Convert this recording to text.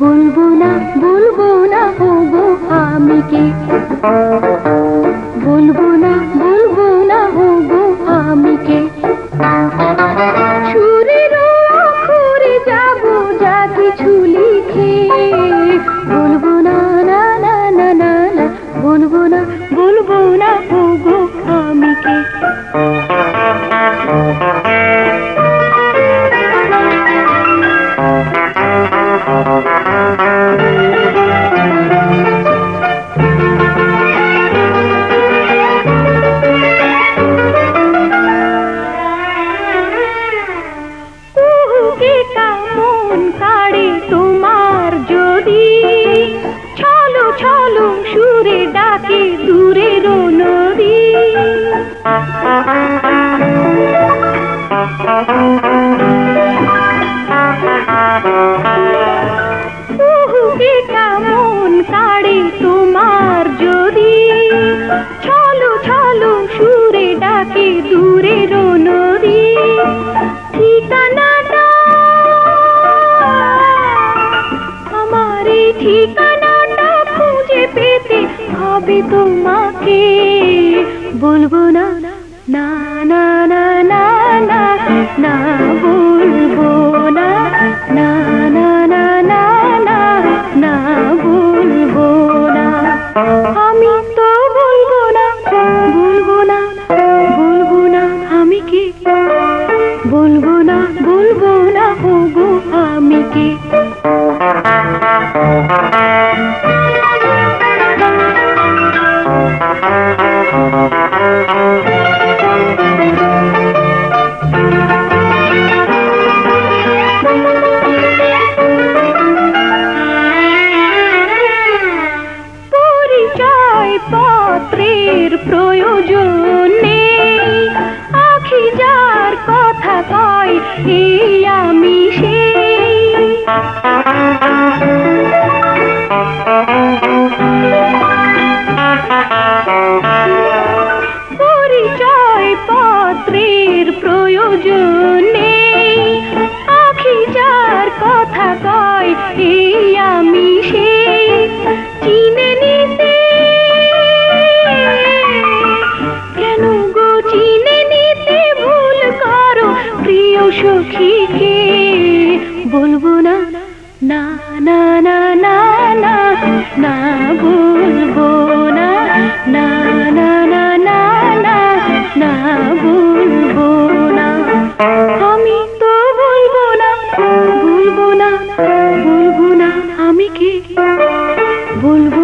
বলব না বলব না ওগো আমি কে বলব না বলব না ওগো আমি কে সুরের অক্ষরে বলব না না না না না না, বলব না না কে কুহুকে ডাকে নদী। সুরে ডাকে দূরের নদী। ঠিকানাটা আমার ঠিকানাটা খুঁজে পেতে হবে তোমাকে বলব না না না না না না না বলব না না না না না না না বলব না আমি তো বলব না বলব না বলব না আমি কি পত্রের প্রয়োজন নেই। আখি যার কথা কয় আমি সেই। পরিচয় বলব না না না না না না না বলব না না না না না না না বলব না আমি তো বলব না বলব না বলব না আমি কি বলব